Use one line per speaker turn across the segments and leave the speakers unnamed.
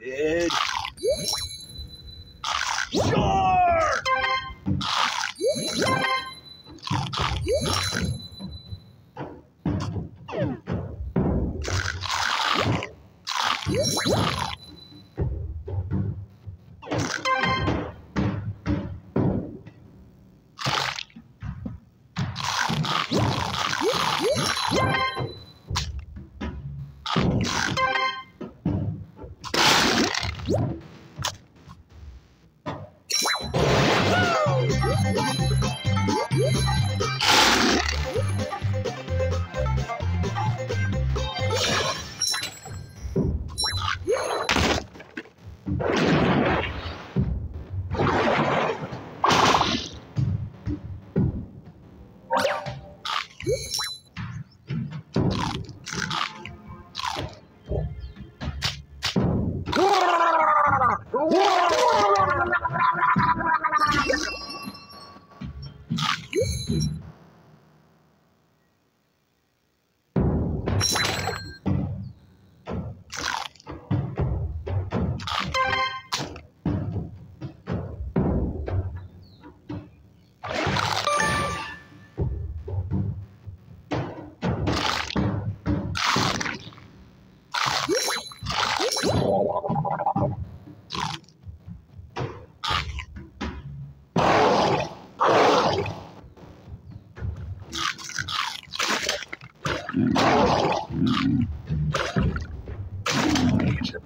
Beijo.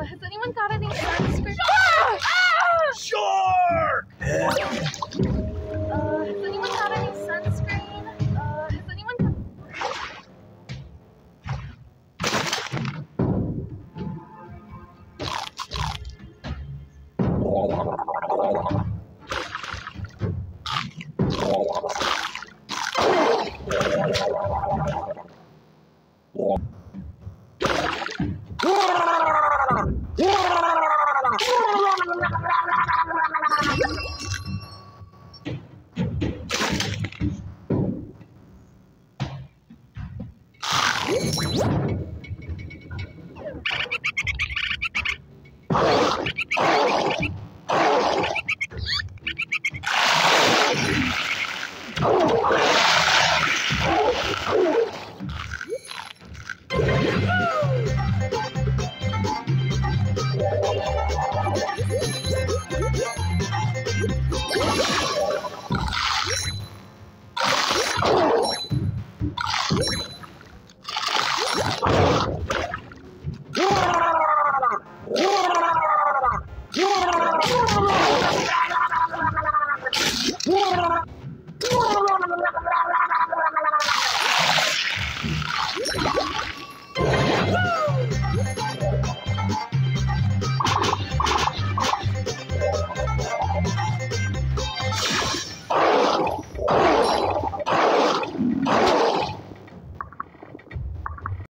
Uh, has anyone got any sunscreen?
Shark! Ah! Shark!
Uh, has anyone got any sunscreen? Uh, has anyone got... Oh!